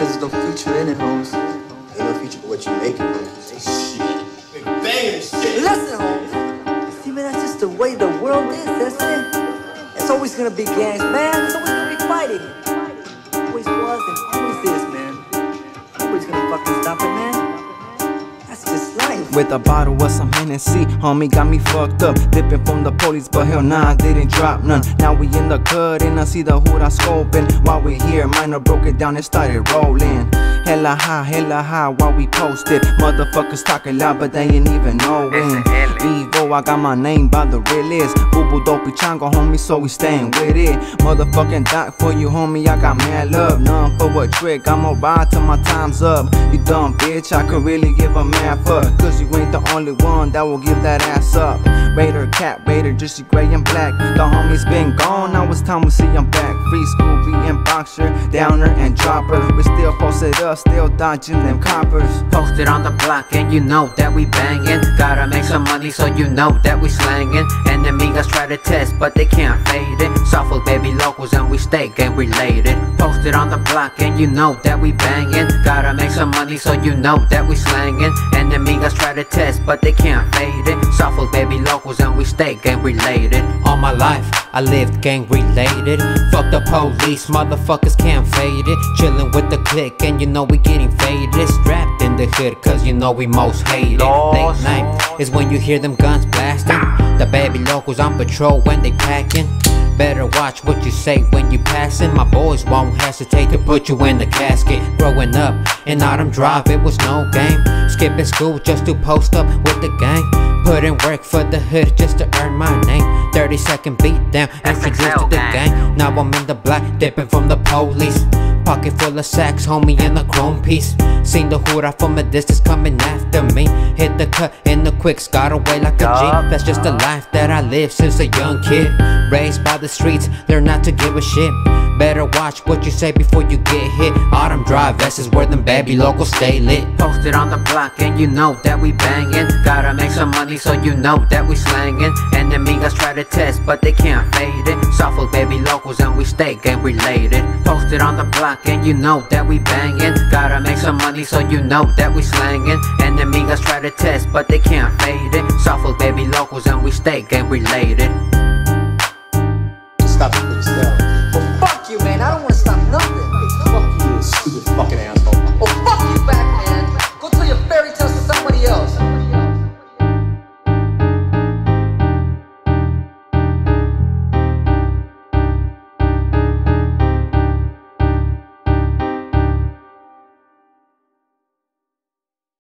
says there's no future in it, homes. Ain't no future but what you making, man. Shit. Banging shit. Listen, homes. See, man, that's just the way the world is, that's it. It's always gonna be gangs, man. It's always gonna be fighting. Always was and always With a bottle of some Hennessy, homie got me fucked up. Dipping from the police, but hell nah, I didn't drop none. Now we in the cut and I see the hood I scoping. While we here, miner broke it down and started rolling. Hella high, hella high while we posted. Motherfuckers talking loud, but they ain't even knowing. Evo, I got my name by the real list. Boo boo dopey chango, homie, so we staying with it. Motherfucking doc for you, homie, I got mad love. None for what trick, I'ma ride till my time's up. You dumb bitch, I could really give a mad fuck. Cause you ain't the only one that will give that ass up. Raider, cat, Raider, just gray and black. The homies been gone, now it's time we see I'm back. Free Scooby and Boxer, Downer and Dropper. We still posted up, still dodging them coppers. Posted on the block and you know that we bangin'. Gotta make some money so you know that we slangin'. To test but they can't fade it. Suffolk baby locals and we stay gang related. Posted on the block and you know that we bangin'. Gotta make some money so you know that we slangin'. Enemigos try to test but they can't fade it. Suffolk baby locals and we stay gang related. All my life I lived gang related. Fuck the police, motherfuckers can't fade it. Chillin' with the clique and you know we getting faded. Strapped in the hood cause you know we most hated. Late night is when you hear them guns blasting. The baby locals on patrol when they packing. Better watch what you say when you passin'. My boys won't hesitate to put you in the casket. Growing up in Autumn Drive, it was no game. Skipping school just to post up with the gang. Put in work for the hood just to earn my name. 30 second beat down, introduced to the gang. Now I'm in the black, dipping from the police. Pocket full of sacks, homie, in a chrome piece. Seen the hoorah from a distance coming after me. Hit the cut in the quicks, got away like a G. That's just the life that I live since a young kid. Raised by the streets, learn not to give a shit. Better watch what you say before you get hit. Autumn Drive, this is where them baby locals stay lit. Posted on the block, and you know that we bangin'. Gotta make some money, so you know that we slangin'. Enemigos try to test, but they can't fade it. Suffolk baby locals and we stay game related. Posted on the block and you know that we banging. Gotta make some money so you know that we slanging. Enemy try to test, but they can't fade it. Suffolk baby locals and we stay game related. Stop it, please. Well, fuck you, man. I don't wanna stop nothing. Fuck you, stupid fuck.